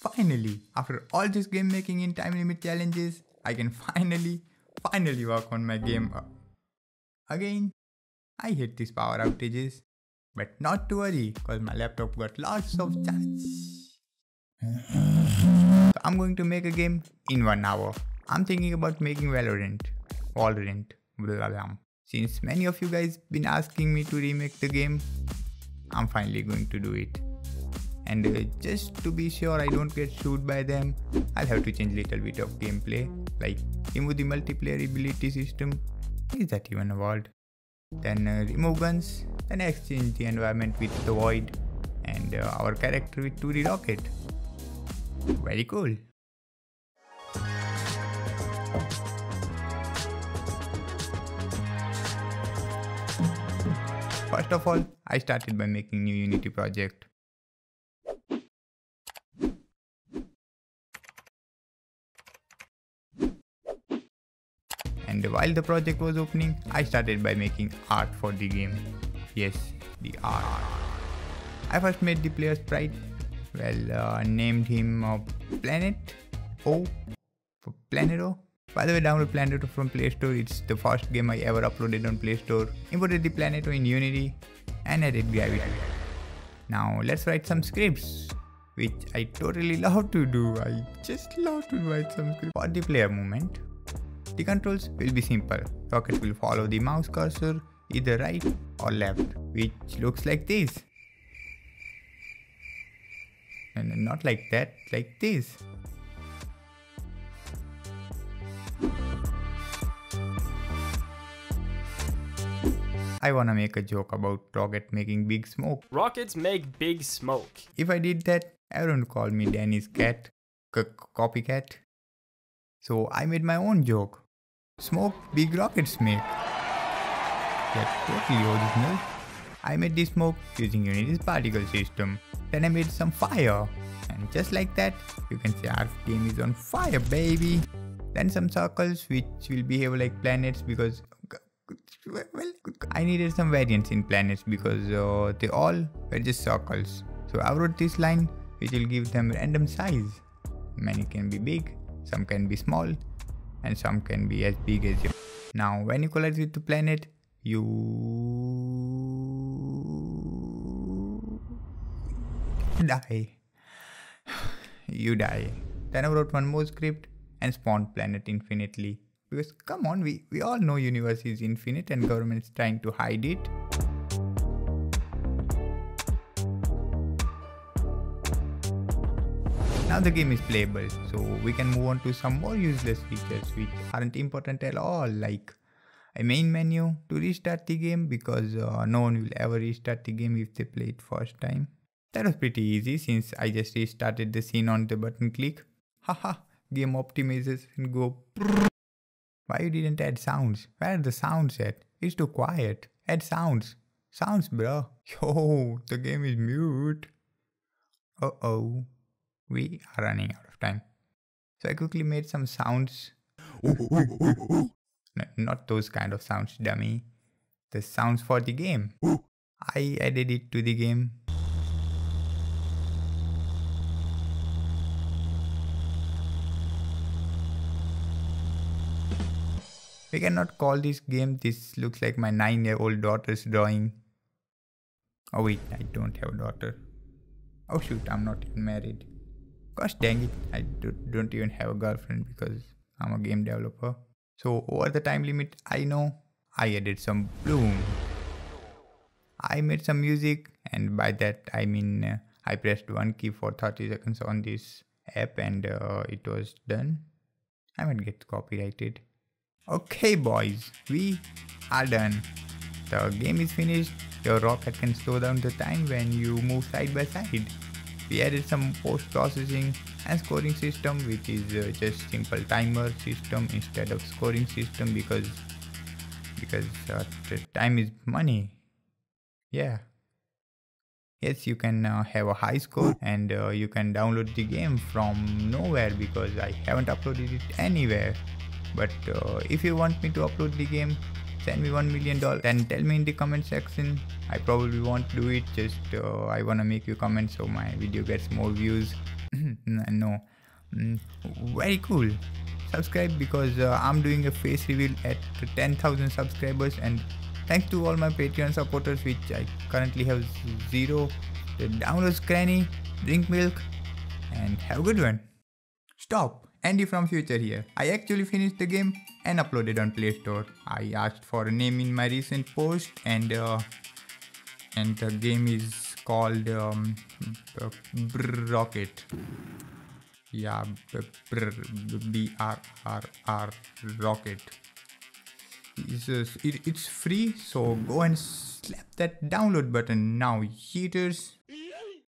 Finally, after all this game making in time limit challenges, I can finally, finally work on my game again. I hate these power outages, but not to worry, cause my laptop got lots of charge. so I'm going to make a game in one hour. I'm thinking about making Valorant, Valorant, blah blah. Since many of you guys been asking me to remake the game, I'm finally going to do it. And uh, just to be sure I don't get sued by them, I'll have to change little bit of gameplay, like remove the multiplayer ability system. Is that even a word? Then uh, remove guns, then exchange the environment with the void, and uh, our character with 2D rocket. Very cool. First of all, I started by making new Unity project. And while the project was opening, I started by making art for the game. Yes, the art. I first made the player sprite, well, uh, named him uh, Planet O for Planet O. By the way, download Planato from Play Store. It's the first game I ever uploaded on Play Store. Imported the Planato in Unity and added Gravity. Now let's write some scripts, which I totally love to do. I just love to write some scripts. For the player movement, the controls will be simple. Rocket will follow the mouse cursor either right or left, which looks like this. And not like that, like this. I wanna make a joke about rocket making big smoke. Rockets make big smoke. If I did that, everyone called me Dani's cat, c copycat. So I made my own joke. Smoke big rockets make. Yeah, totally original. I made this smoke using Unity's particle system. Then I made some fire. And just like that, you can see our game is on fire, baby. Then some circles which will behave like planets because well, I needed some variants in planets because uh, they all were just circles. So I wrote this line which will give them random size. Many can be big, some can be small, and some can be as big as you. Now when you collide with the planet, you die. you die. Then I wrote one more script and spawned planet infinitely. Because come on, we, we all know universe is infinite and government is trying to hide it. Now the game is playable, so we can move on to some more useless features which aren't important at all like a main menu to restart the game because uh, no one will ever restart the game if they play it first time. That was pretty easy since I just restarted the scene on the button click. Haha, game optimizes and go Why you didn't add sounds? Where are the sounds at? It's too quiet. Add sounds. Sounds bro. Yo, the game is mute. Uh oh we are running out of time. So I quickly made some sounds. no, not those kind of sounds, dummy. The sounds for the game. I added it to the game. We cannot call this game. This looks like my 9 year old daughter's drawing. Oh wait, I don't have a daughter. Oh shoot, I'm not even married. Gosh dang it, I don't even have a girlfriend because I'm a game developer. So over the time limit, I know I added some bloom. I made some music and by that I mean uh, I pressed one key for 30 seconds on this app and uh, it was done. I might get copyrighted. Okay boys, we are done. The game is finished. Your rocket can slow down the time when you move side by side we added some post-processing and scoring system which is uh, just simple timer system instead of scoring system because because uh, time is money. Yeah. Yes you can uh, have a high score and uh, you can download the game from nowhere because i haven't uploaded it anywhere. But uh, if you want me to upload the game send me one million dollars. Then tell me in the comment section. I probably won't do it just uh, i want to make you comment so my video gets more views. No. Mm, very cool. Subscribe because uh, i'm doing a face reveal at 10000 subscribers and thanks to all my patreon supporters which i currently have zero. The download Scranny drink milk and have a good one. Stop Andy from future here. I actually finished the game and uploaded on Play Store. I asked for a name in my recent post and uh, and the game is called um, Rocket. Yeah, R R R Rocket. It's, uh, it, it's free, so go and slap that download button now, cheaters.